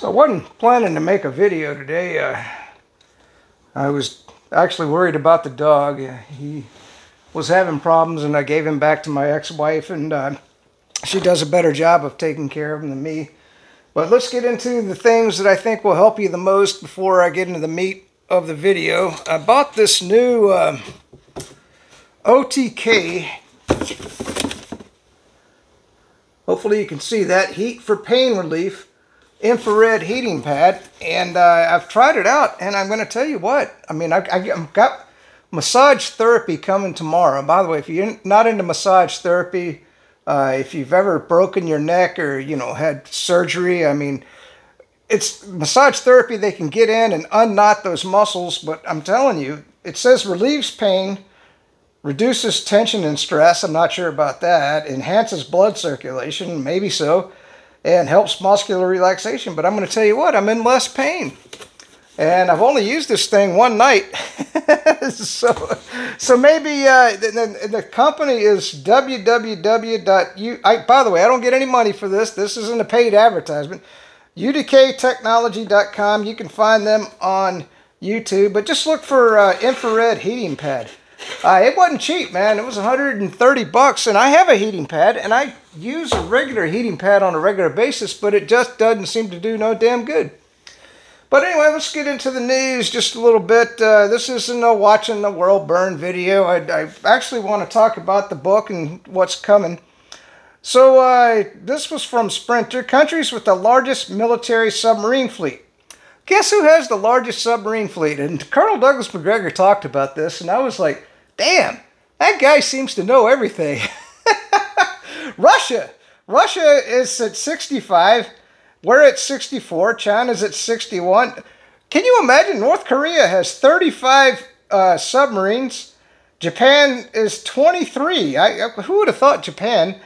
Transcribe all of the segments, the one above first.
So I wasn't planning to make a video today. Uh, I was actually worried about the dog. He was having problems and I gave him back to my ex-wife and uh, she does a better job of taking care of him than me. But let's get into the things that I think will help you the most before I get into the meat of the video. I bought this new uh, UTK. Hopefully you can see that. Heat for pain relief infrared heating pad and uh, I've tried it out and I'm going to tell you what I mean I, I got massage therapy coming tomorrow. By the way if you're not into massage therapy uh, if you've ever broken your neck or you know had surgery I mean it's massage therapy they can get in and unknot those muscles but I'm telling you it says relieves pain reduces tension and stress I'm not sure about that enhances blood circulation maybe so and helps muscular relaxation. But I'm going to tell you what, I'm in less pain. And I've only used this thing one night. so, so maybe uh, the, the, company is www.u. I, by the way, I don't get any money for this. This isn't a paid advertisement. UTKtechnology.com. You can find them on YouTube, but just look for uh, infrared heating pad. Uh, it wasn't cheap, man. It was 130 bucks, and I have a heating pad, and I use a regular heating pad on a regular basis, but it just doesn't seem to do no damn good. But anyway, let's get into the news just a little bit. Uh, this isn't a watching the world burn video. I, I, actually want to talk about the book and what's coming. So uh, this was from Sprinter, countries with the largest military submarine fleet. Guess who has the largest submarine fleet? And Colonel Douglas Macgregor talked about this, and I was like, damn, that guy seems to know everything. Russia. Russia is at 65. We're at 64. China's at 61. Can you imagine? North Korea has 35 uh, submarines. Japan is 23. I, who would have thought Japan?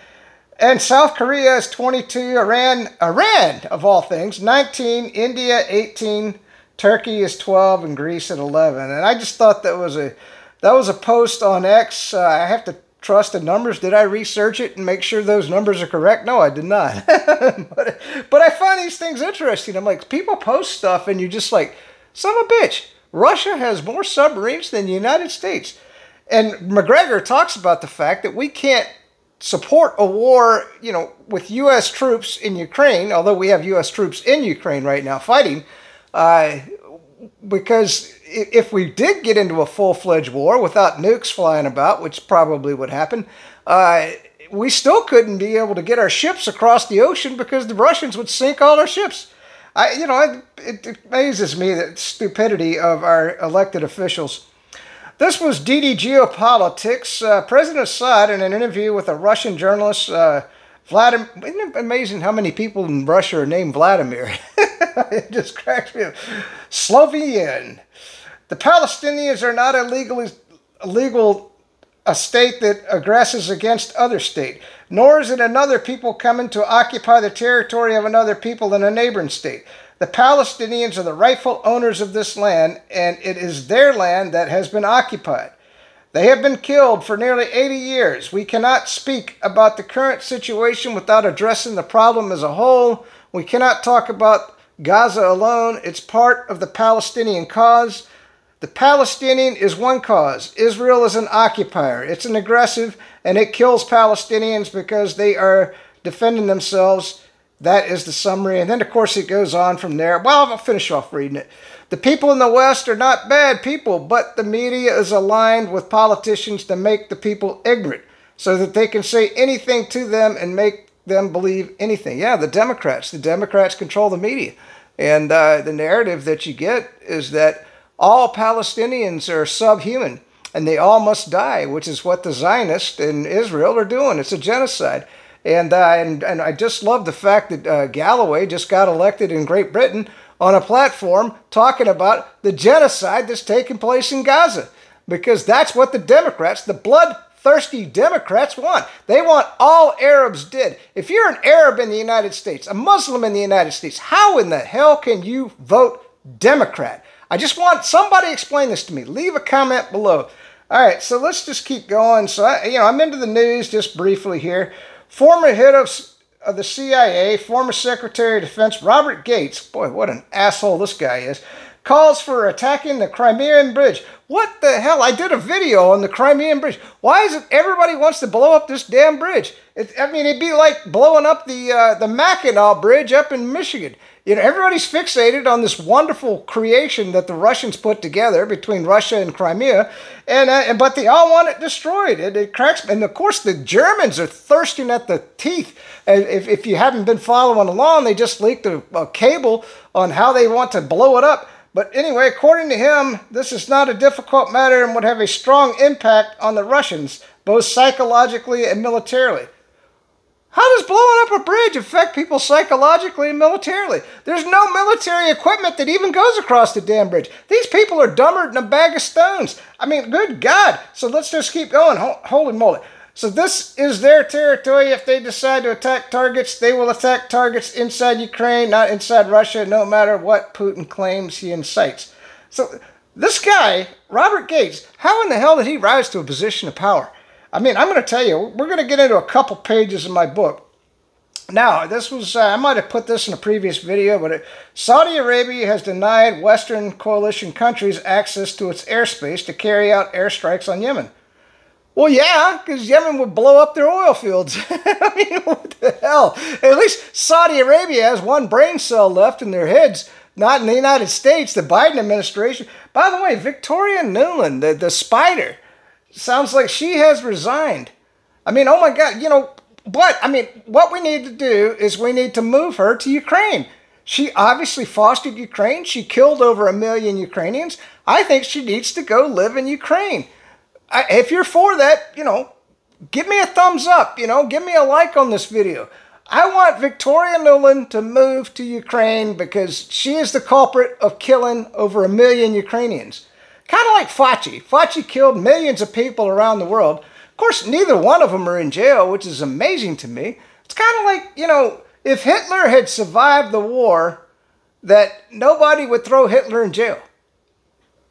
And South Korea is 22. Iran, Iran of all things, 19. India 18. Turkey is 12, and Greece at 11. And I just thought that was a that was a post on X. Uh, I have to trust the numbers. Did I research it and make sure those numbers are correct? No, I did not. but, but I find these things interesting. I'm like, people post stuff and you're just like, son of a bitch, Russia has more submarines than the United States. And Macgregor talks about the fact that we can't support a war, you know, with U.S. troops in Ukraine, although we have U.S. troops in Ukraine right now fighting, uh, because if we did get into a full-fledged war without nukes flying about, which probably would happen, uh, we still couldn't be able to get our ships across the ocean because the Russians would sink all our ships. I, you know, it, it amazes me the stupidity of our elected officials. This was DD Geopolitics. Uh, President Assad, in an interview with a Russian journalist, uh, Vladimir, isn't it amazing how many people in Russia are named Vladimir? it just cracks me up. Slovenian. The Palestinians are not a legal, a legal a state that aggresses against other state, nor is it another people coming to occupy the territory of another people in a neighboring state. The Palestinians are the rightful owners of this land, and it is their land that has been occupied. They have been killed for nearly 80 years. We cannot speak about the current situation without addressing the problem as a whole. We cannot talk about Gaza alone. It's part of the Palestinian cause. The Palestinian is one cause. Israel is an occupier. It's an aggressive and it kills Palestinians because they are defending themselves. That is the summary. And then, of course, it goes on from there. Well, I'll finish off reading it. The people in the West are not bad people, but the media is aligned with politicians to make the people ignorant so that they can say anything to them and make them believe anything. Yeah, the Democrats. The Democrats control the media. And uh, the narrative that you get is that all Palestinians are subhuman and they all must die, which is what the Zionists in Israel are doing. It's a genocide. And, uh, and, and I just love the fact that uh, Galloway just got elected in Great Britain on a platform talking about the genocide that's taking place in Gaza. Because that's what the Democrats, the bloodthirsty Democrats, want. They want all Arabs dead. If you're an Arab in the United States, a Muslim in the United States, how in the hell can you vote Democrat? I just want somebody explain this to me. Leave a comment below. All right, so let's just keep going. So, I, you know, I'm into the news just briefly here. Former head of of the CIA, former Secretary of Defense Robert Gates, boy, what an asshole this guy is, calls for attacking the Crimean Bridge. What the hell? I did a video on the Crimean Bridge. Why is it everybody wants to blow up this damn bridge? It, I mean, it'd be like blowing up the uh, the Mackinac Bridge up in Michigan. You know, everybody's fixated on this wonderful creation that the Russians put together between Russia and Crimea, and uh, but they all want it destroyed. It, it cracks, and of course the Germans are thirsting at the teeth. If, if you haven't been following along, they just leaked a, a cable on how they want to blow it up. But anyway, according to him, this is not a difficult matter and would have a strong impact on the Russians, both psychologically and militarily. How does blowing up a bridge affect people psychologically and militarily? There's no military equipment that even goes across the damn bridge. These people are dumber than a bag of stones. I mean, good God. So let's just keep going. Holy moly. So this is their territory. If they decide to attack targets, they will attack targets inside Ukraine, not inside Russia, no matter what Putin claims he incites. So this guy, Robert Gates, how in the hell did he rise to a position of power? I mean, I'm going to tell you, we're going to get into a couple pages in my book. Now, this was, uh, I might have put this in a previous video, but it, Saudi Arabia has denied Western coalition countries access to its airspace to carry out airstrikes on Yemen. Well, yeah, because Yemen would blow up their oil fields. I mean, what the hell? At least Saudi Arabia has one brain cell left in their heads, not in the United States, the Biden administration. By the way, Victoria Nuland, the, the spider, sounds like she has resigned. I mean, oh my God, you know, what? I mean, what we need to do is we need to move her to Ukraine. She obviously fostered Ukraine. She killed over a million Ukrainians. I think she needs to go live in Ukraine. I, if you're for that, you know, give me a thumbs up, you know, give me a like on this video. I want Victoria Nuland to move to Ukraine because she is the culprit of killing over a million Ukrainians. Kind of like Fauci. Fauci killed millions of people around the world. Of course, neither one of them are in jail, which is amazing to me. It's kind of like, you know, if Hitler had survived the war, that nobody would throw Hitler in jail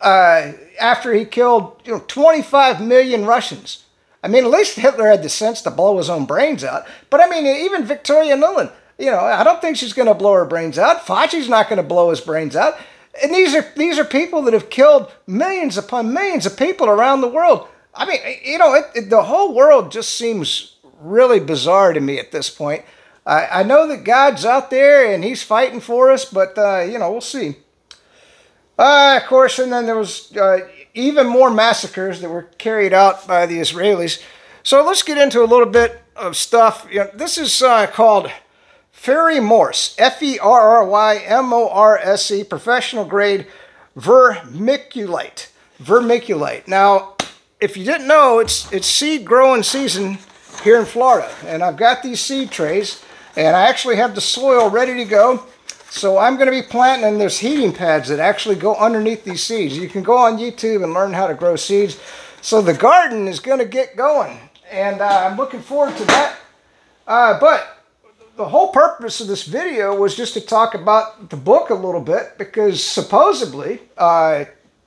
uh, after he killed you know 25 million Russians. I mean, at least Hitler had the sense to blow his own brains out. But I mean, even Victoria Nuland, you know, I don't think she's going to blow her brains out. Fauci's not going to blow his brains out. And these are these are people that have killed millions upon millions of people around the world. I mean, you know, it, it, the whole world just seems really bizarre to me at this point. I, I know that God's out there and He's fighting for us, but uh, you know, we'll see. Uh, of course, and then there was uh, even more massacres that were carried out by the Israelis. So let's get into a little bit of stuff. You know, this is uh, called Ferry Morse, F-E-R-R-Y-M-O-R-S-E, professional grade vermiculite. Vermiculite. Now, if you didn't know, it's it's seed growing season here in Florida, and I've got these seed trays, and I actually have the soil ready to go. So I'm going to be planting, and there's heating pads that actually go underneath these seeds. You can go on YouTube and learn how to grow seeds. So the garden is going to get going, and uh, I'm looking forward to that. Uh, but the whole purpose of this video was just to talk about the book a little bit, because supposedly uh,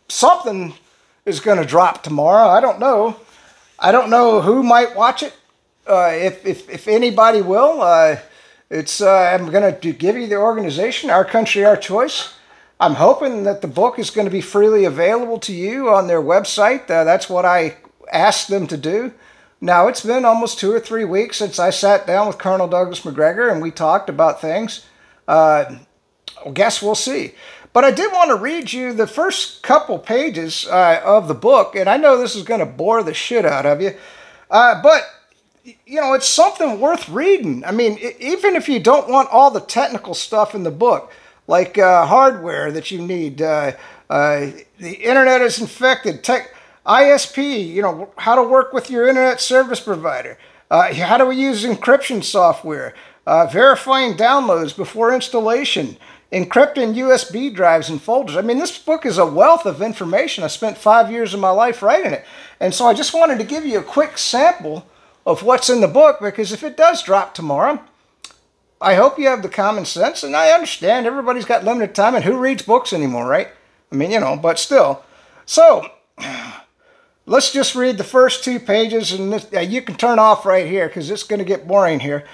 something is going to drop tomorrow. I don't know. I don't know who might watch it, uh, if, if, if anybody will. It's uh, I'm going to give you the organization, Our Country, Our Choice. I'm hoping that the book is going to be freely available to you on their website. Uh, that's what I asked them to do. Now, it's been almost two or three weeks since I sat down with Colonel Douglas Macgregor and we talked about things. Uh, I guess we'll see. But I did want to read you the first couple pages uh, of the book, and I know this is going to bore the shit out of you. Uh, but you know, it's something worth reading. I mean, even if you don't want all the technical stuff in the book, like uh, hardware that you need, uh, uh, the internet is infected, tech, ISP, you know, how to work with your internet service provider, uh, how do we use encryption software, uh, verifying downloads before installation, encrypting USB drives and folders. I mean, this book is a wealth of information. I spent five years of my life writing it. And so I just wanted to give you a quick sample of what's in the book because if it does drop tomorrow, I hope you have the common sense. And I understand everybody's got limited time and who reads books anymore, right? I mean, you know, but still. So, let's just read the first two pages and this, uh, you can turn off right here because it's going to get boring here.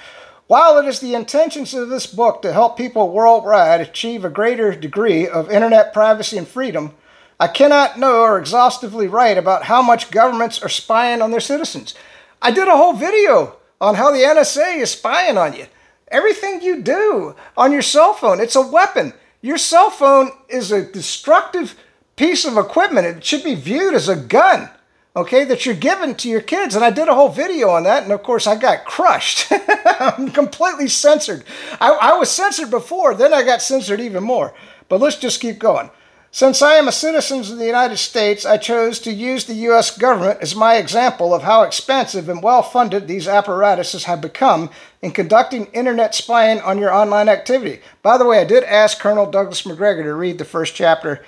While it is the intentions of this book to help people worldwide achieve a greater degree of internet privacy and freedom, I cannot know or exhaustively write about how much governments are spying on their citizens. I did a whole video on how the NSA is spying on you. Everything you do on your cell phone, it's a weapon. Your cell phone is a destructive piece of equipment. It should be viewed as a gun okay, that you're giving to your kids. And I did a whole video on that, and of course, I got crushed. I'm completely censored. I, I, was censored before, then I got censored even more. But let's just keep going. Since I am a citizen of the United States, I chose to use the U.S. government as my example of how expensive and well funded these apparatuses have become in conducting internet spying on your online activity. By the way, I did ask Colonel Douglas Macgregor to read the first chapter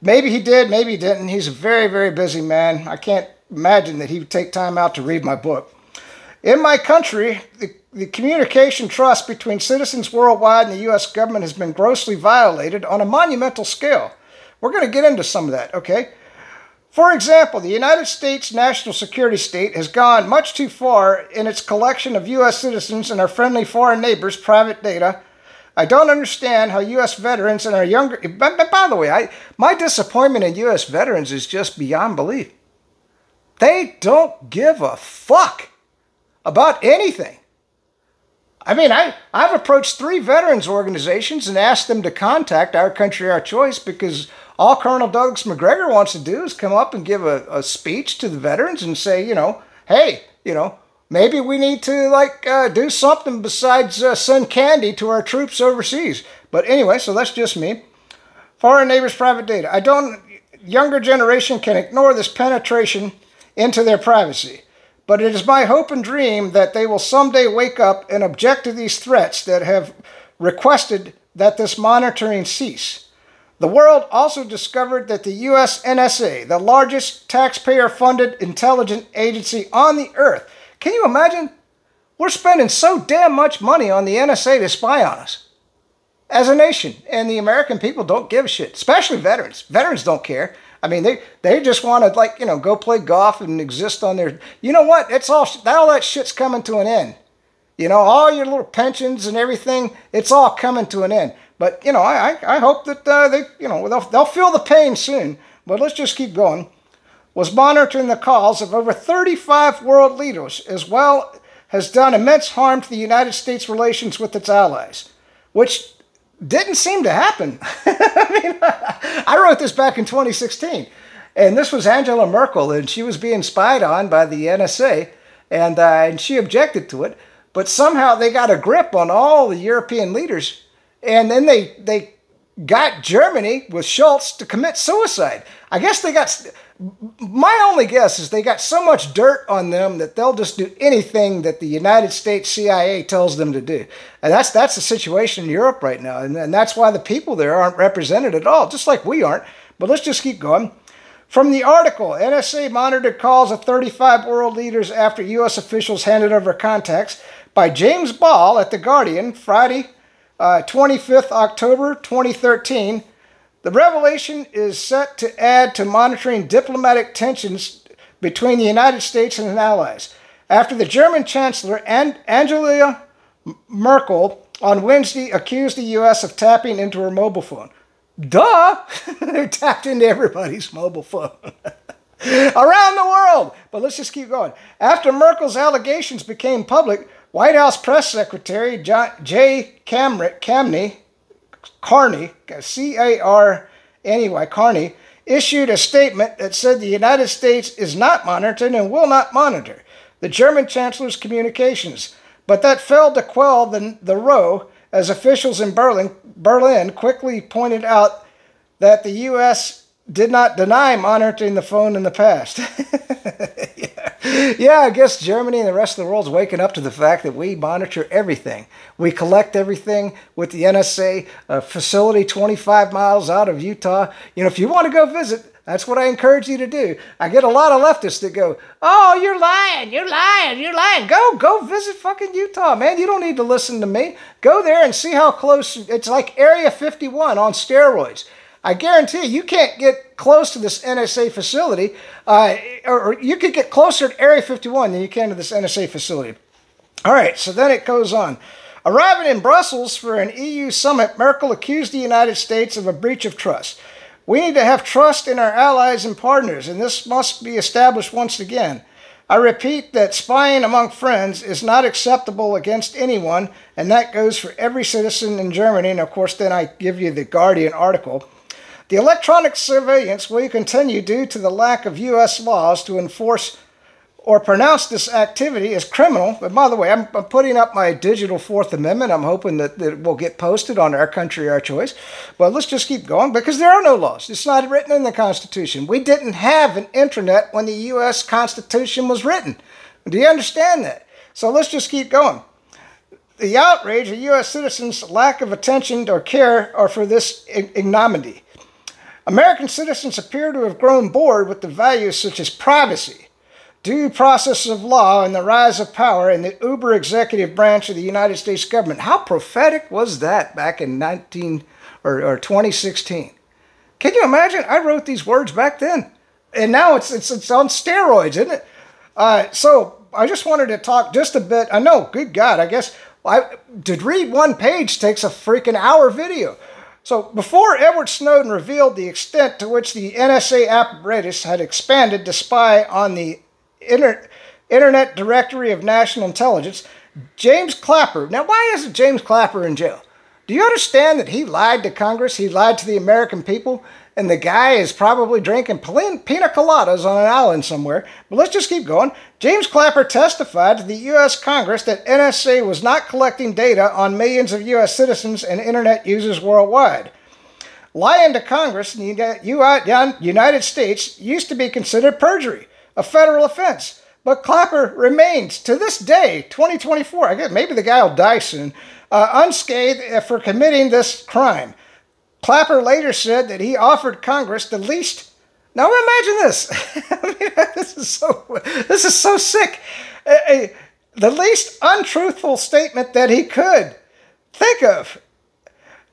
Maybe he did, maybe he didn't. He's a very, very busy man. I can't imagine that he would take time out to read my book. In my country, the, the communication trust between citizens worldwide and the U.S. government has been grossly violated on a monumental scale. We're going to get into some of that, okay? For example, the United States national security state has gone much too far in its collection of U.S. citizens and our friendly foreign neighbors' private data I don't understand how U.S. veterans and our younger. By the way, I, my disappointment in U.S. veterans is just beyond belief. They don't give a fuck about anything. I mean, I, I've approached three veterans organizations and asked them to contact Our Country, Our Choice because all Colonel Douglas Macgregor wants to do is come up and give a, a speech to the veterans and say, you know, hey, you know, maybe we need to like uh, do something besides uh, send candy to our troops overseas. But anyway, so that's just me. Foreign neighbors' private data. I don't. Younger generation can ignore this penetration into their privacy. But it is my hope and dream that they will someday wake up and object to these threats that have requested that this monitoring cease. The world also discovered that the US NSA, the largest taxpayer funded intelligence agency on the earth, can you imagine? We're spending so damn much money on the NSA to spy on us as a nation. And the American people don't give a shit, especially veterans. Veterans don't care. I mean, they, they just want to, like, you know, go play golf and exist on their. You know what? It's all, that all that shit's coming to an end. You know, all your little pensions and everything, it's all coming to an end. But, you know, I, I hope that uh, they, you know, they'll, they'll feel the pain soon. But let's just keep going was monitoring the calls of over 35 world leaders, as well has done immense harm to the United States relations with its allies, which didn't seem to happen. I mean, I wrote this back in 2016, and this was Angela Merkel, and she was being spied on by the NSA, and, uh, and she objected to it. But somehow they got a grip on all the European leaders, and then they, they got Germany with Scholz to commit suicide. I guess they got my only guess is they got so much dirt on them that they'll just do anything that the United States CIA tells them to do. And that's that's the situation in Europe right now. And, and that's why the people there aren't represented at all, just like we aren't. But let's just keep going. From the article, NSA monitored calls of 35 world leaders after U.S. officials handed over contacts by James Ball at The Guardian, Friday, uh, 25th October 2013 the revelation is set to add to monitoring diplomatic tensions between the United States and its allies. After the German Chancellor and Angela Merkel on Wednesday accused the U.S. of tapping into her mobile phone. Duh! they tapped into everybody's mobile phone. Around the world! But let's just keep going. After Merkel's allegations became public, White House Press Secretary Jay Camney Carney, C A R anyway, Carney, issued a statement that said the United States is not monitoring and will not monitor the German Chancellor's communications, but that failed to quell the, the row as officials in Berlin, Berlin quickly pointed out that the U.S. did not deny monitoring the phone in the past. yeah, I guess Germany and the rest of the world is waking up to the fact that we monitor everything. We collect everything with the NSA, a facility 25 miles out of Utah. You know, if you want to go visit, that's what I encourage you to do. I get a lot of leftists that go, "Oh, you're lying, you're lying, you're lying." Go, go visit fucking Utah, man. You don't need to listen to me. Go there and see how close. It's like Area 51 on steroids. I guarantee you, you can't get close to this NSA facility, uh, or, or you could get closer to Area 51 than you can to this NSA facility. All right, so then it goes on. Arriving in Brussels for an EU summit, Merkel accused the United States of a breach of trust. We need to have trust in our allies and partners, and this must be established once again. I repeat that spying among friends is not acceptable against anyone, and that goes for every citizen in Germany. And of course, then I give you the Guardian article. The electronic surveillance will continue due to the lack of U.S. laws to enforce or pronounce this activity as criminal. But by the way, I'm, I'm, putting up my digital Fourth Amendment. I'm hoping that, that it will get posted on Our Country, Our Choice. But let's just keep going because there are no laws. It's not written in the Constitution. We didn't have an internet when the U.S. Constitution was written. Do you understand that? So let's just keep going. The outrage of U.S. citizens' lack of attention or care are for this ignominy. American citizens appear to have grown bored with the values such as privacy, due process of law and the rise of power in the uber executive branch of the United States government. How prophetic was that back in 19 or, or 2016? Can you imagine? I wrote these words back then, and now it's it's, it's on steroids, isn't it? Uh, so I just wanted to talk just a bit. I know, good God, I guess I to read one page takes a freaking hour video. So before Edward Snowden revealed the extent to which the NSA apparatus had expanded to spy on the Inter- Internet Directory of National Intelligence, James Clapper. Now, why isn't James Clapper in jail? Do you understand that he lied to Congress? He lied to the American people? And the guy is probably drinking pina coladas on an island somewhere. But let's just keep going. James Clapper testified to the U.S. Congress that NSA was not collecting data on millions of U.S. citizens and Internet users worldwide. Lying to Congress in the United States used to be considered perjury a federal offense. But Clapper remains to this day, 2024. I guess maybe the guy will die soon, uh, unscathed for committing this crime. Clapper later said that he offered Congress the least. Now imagine this. This is so. This is so sick. the least untruthful statement that he could think of.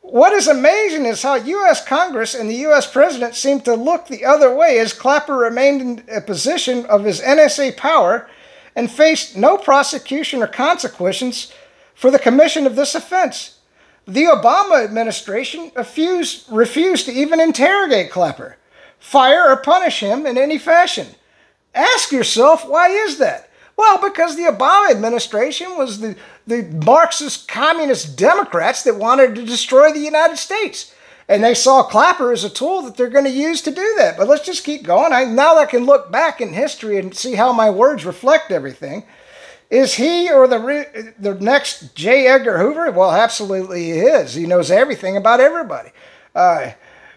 What is amazing is how U.S. Congress and the U.S. President seemed to look the other way as Clapper remained in a position of his NSA power and faced no prosecution or consequences for the commission of this offense. The Obama administration refused, refused to even interrogate Clapper, fire or punish him in any fashion. Ask yourself, why is that? Well, because the Obama administration was the, the Marxist communist Democrats that wanted to destroy the United States. And they saw Clapper as a tool that they're going to use to do that. But let's just keep going. I, now I can look back in history and see how my words reflect everything. Is he or the, the next J. Edgar Hoover? Well, absolutely he is. He knows everything about everybody. Uh,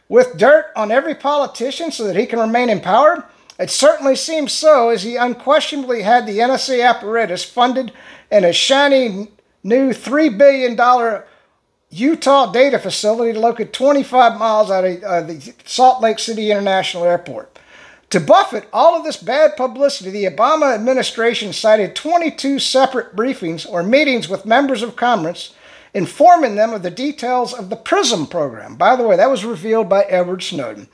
with dirt on every politician so that he can remain in power, it certainly seems so, as he unquestionably had the NSA apparatus funded in a shiny new $3 billion Utah data facility located 25 miles out of uh, the Salt Lake City International Airport. To buffet all of this bad publicity, the Obama administration cited 22 separate briefings or meetings with members of Congress, informing them of the details of the PRISM program. By the way, that was revealed by Edward Snowden.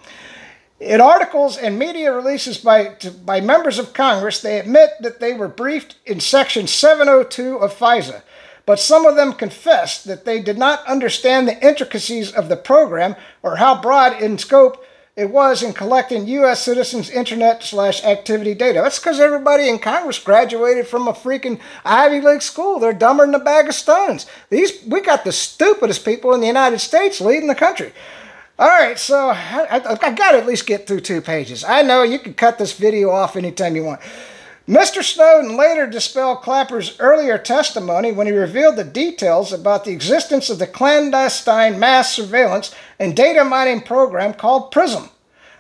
In articles and media releases by, to, by members of Congress, they admit that they were briefed in Section 702 of FISA, but some of them confessed that they did not understand the intricacies of the program or how broad in scope it was in collecting U.S. citizens' internet slash activity data. That's because everybody in Congress graduated from a freaking Ivy League school. They're dumber than a bag of stones. These we got the stupidest people in the United States leading the country. All right, so I, I, I got to at least get through two pages. I know you can cut this video off anytime you want. Mr. Snowden later dispelled Clapper's earlier testimony when he revealed the details about the existence of the clandestine mass surveillance and data mining program called PRISM.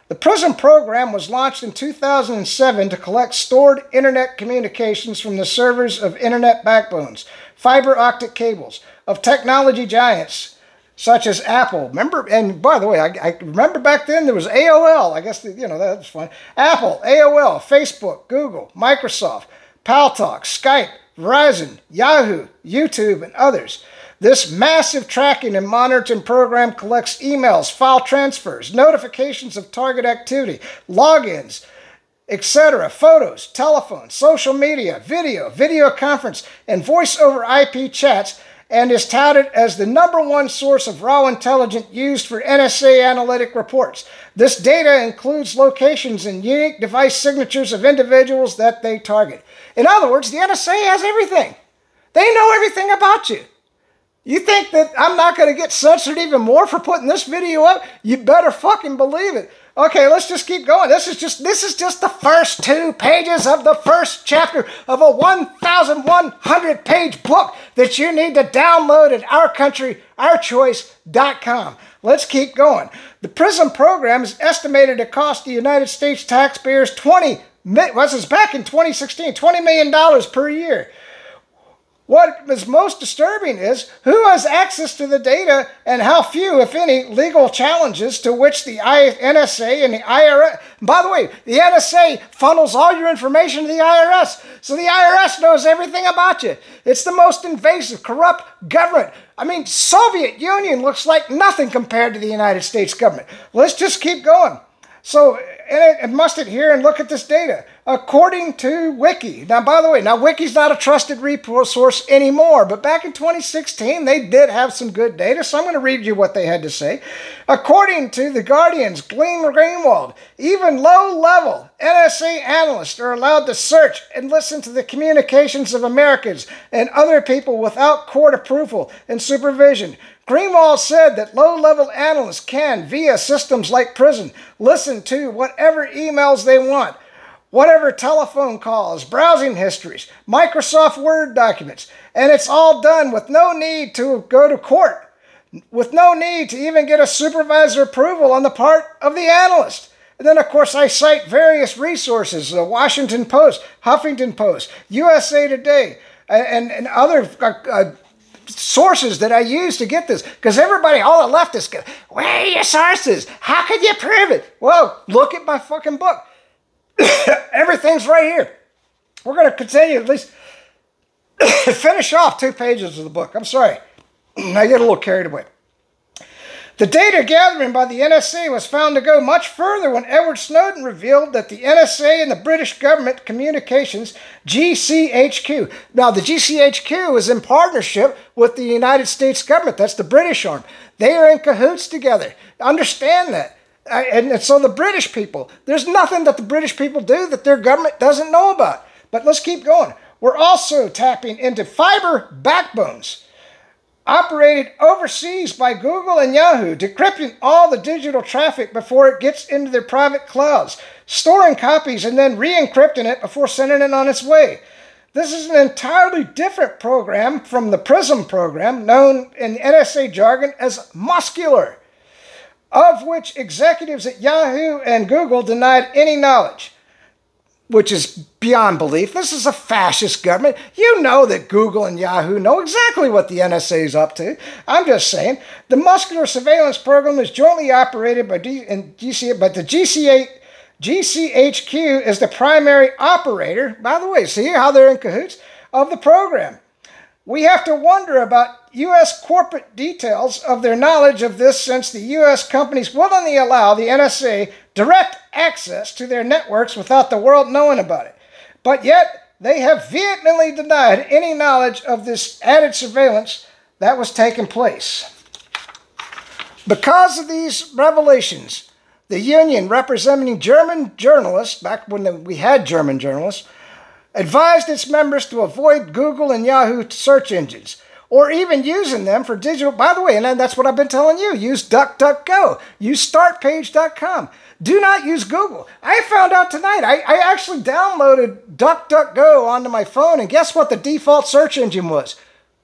The PRISM program was launched in 2007 to collect stored internet communications from the servers of internet backbones, fiber optic cables, of technology giants such as Apple. Remember, and by the way, I, I, remember back then there was AOL. I guess, you know, that's fun. Apple, AOL, Facebook, Google, Microsoft, Paltalk, Skype, Verizon, Yahoo, YouTube, and others. This massive tracking and monitoring program collects emails, file transfers, notifications of target activity, logins, etc., photos, telephone, social media, video, video conference, and voice over IP chats and is touted as the number one source of raw intelligence used for NSA analytic reports. This data includes locations and unique device signatures of individuals that they target. In other words, the NSA has everything. They know everything about you. You think that I'm not going to get censored even more for putting this video up? You better fucking believe it. Okay, let's just keep going. This is just this is just the first two pages of the first chapter of a 1,100 page book that you need to download at ourcountry, Let's keep going. The PRISM program is estimated to cost the United States taxpayers 20 was this back in 2016, $20 million per year. What is most disturbing is who has access to the data and how few, if any, legal challenges to which the NSA and the IRS. By the way, the NSA funnels all your information to the IRS, so the IRS knows everything about you. It's the most invasive, corrupt government. I mean, Soviet Union looks like nothing compared to the United States government. Let's just keep going. So, and must adhere and look at this data according to Wiki. Now, by the way, now Wiki's not a trusted resource anymore, but back in 2016, they did have some good data, so I'm going to read you what they had to say. According to the Guardian's Glenn Greenwald, even low-level NSA analysts are allowed to search and listen to the communications of Americans and other people without court approval and supervision. Greenwald said that low-level analysts can, via systems like PRISM, listen to whatever emails they want whatever telephone calls, browsing histories, Microsoft Word documents, and it's all done with no need to go to court, with no need to even get a supervisor approval on the part of the analyst. And then, of course, I cite various resources the Washington Post, Huffington Post, USA Today, and, and other uh, uh, sources that I use to get this. Because everybody, all the leftists go, Where are your sources? How can you prove it? Well, look at my fucking book. Everything's right here. We're going to continue at least finish off two pages of the book. I'm sorry. I get a little carried away. The data gathering by the NSA was found to go much further when Edward Snowden revealed that the NSA and the British Government Communications, GCHQ. Now, the GCHQ is in partnership with the United States government. That's the British arm. They are in cahoots together. Understand that uh, and so the British people, there's nothing that the British people do that their government doesn't know about. But let's keep going. We're also tapping into fiber backbones operated overseas by Google and Yahoo, decrypting all the digital traffic before it gets into their private clouds, storing copies and then re encrypting it before sending it on its way. This is an entirely different program from the PRISM program, known in NSA jargon as muscular of which executives at Yahoo and Google denied any knowledge, which is beyond belief. This is a fascist government. You know that Google and Yahoo know exactly what the NSA is up to. I'm just saying. The muscular surveillance program is jointly operated by D- and GCA, but the GCA, GCHQ is the primary operator. By the way, see how they're in cahoots of the program. We have to wonder about U.S. corporate details of their knowledge of this since the U.S. companies willingly allow the NSA direct access to their networks without the world knowing about it. But yet, they have vehemently denied any knowledge of this added surveillance that was taking place. Because of these revelations, the union representing German journalists, back when we had German journalists, advised its members to avoid Google and Yahoo search engines or even using them for digital. By the way, and that's what I've been telling you use DuckDuckGo, use StartPage.com. Do not use Google. I found out tonight, I, I actually downloaded DuckDuckGo onto my phone, and guess what the default search engine was?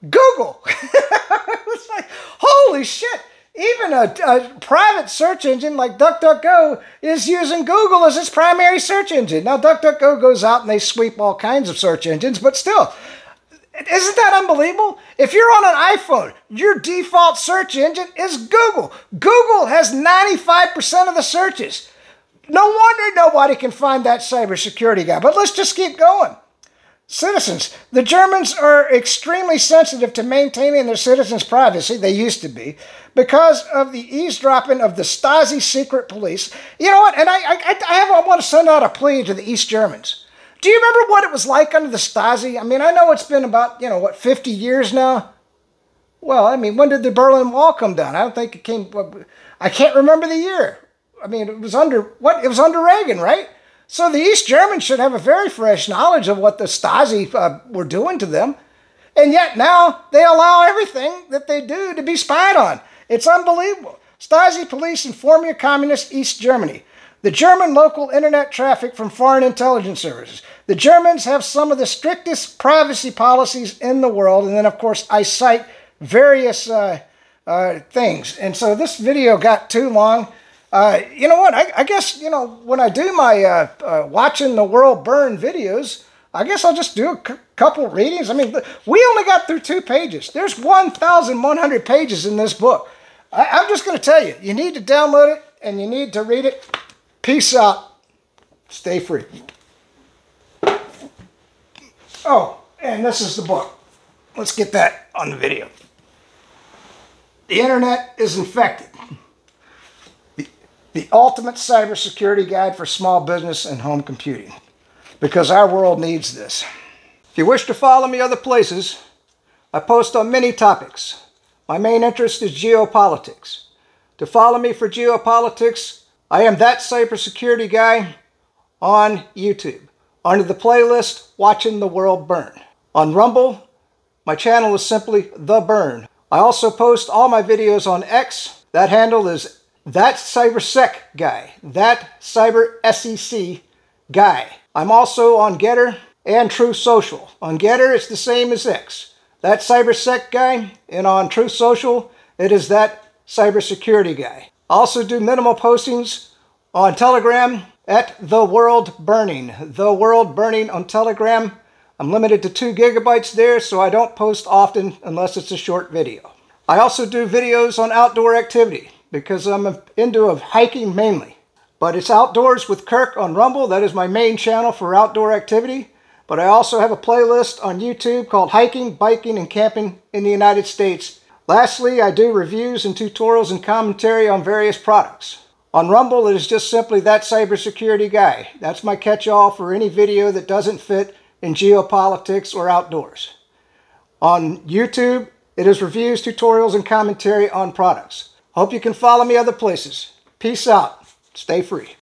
Google. like, holy shit even a, a, private search engine like DuckDuckGo is using Google as its primary search engine. Now, DuckDuckGo goes out and they sweep all kinds of search engines, but still, isn't that unbelievable? If you're on an iPhone, your default search engine is Google. Google has 95% of the searches. No wonder nobody can find that cybersecurity guy. But let's just keep going. Citizens. The Germans are extremely sensitive to maintaining their citizens' privacy. They used to be because of the eavesdropping of the Stasi secret police. You know what? And I, I, I, have, I want to send out a plea to the East Germans. Do you remember what it was like under the Stasi? I mean, I know it's been about, you know, what, 50 years now? well, I mean, when did the Berlin Wall come down? I don't think it came. I can't remember the year. I mean, it was under what? It was under Reagan, right? So the East Germans should have a very fresh knowledge of what the Stasi uh, were doing to them. And yet now they allow everything that they do to be spied on. It's unbelievable. Stasi police informing communist East Germany. The German local internet traffic from foreign intelligence services. The Germans have some of the strictest privacy policies in the world. And then, of course, I cite various uh, uh, things. And so this video got too long. Uh, you know what? I, I, guess, you know, when I do my uh, uh, watching the world burn videos, I guess I'll just do a couple readings. I mean, we only got through two pages. There's 1,100 pages in this book. I, I'm just going to tell you, you need to download it and you need to read it. Peace out. Stay free. Oh, and this is the book. Let's get that on the video. The internet is infected. The, the ultimate cybersecurity guide for small business and home computing. Because our world needs this. If you wish to follow me other places, I post on many topics. My main interest is geopolitics. To follow me for geopolitics, I am that cybersecurity guy on YouTube. Under the playlist, Watching the World Burn. On Rumble, my channel is simply The Burn. I also post all my videos on X. That handle is That CyberSec Guy. That Cyber SEC Guy. I'm also on Gettr and Truth Social. On Gettr, it's the same as X. That CyberSec Guy. And on Truth Social, it is That Cybersecurity Guy. Also do minimal postings on Telegram at The World Burning. The World Burning on Telegram. I'm limited to 2 gigabytes there, so I don't post often unless it's a short video. I also do videos on outdoor activity because I'm into of hiking mainly. But it's Outdoors with Kirk on Rumble. That is my main channel for outdoor activity. But I also have a playlist on YouTube called Hiking, Biking, and Camping in the United States. Lastly, I do reviews and tutorials and commentary on various products. On Rumble, it is just simply that cybersecurity guy. That's my catch-all for any video that doesn't fit in geopolitics or outdoors. On YouTube, it is reviews, tutorials, and commentary on products. Hope you can follow me other places. Peace out. Stay free.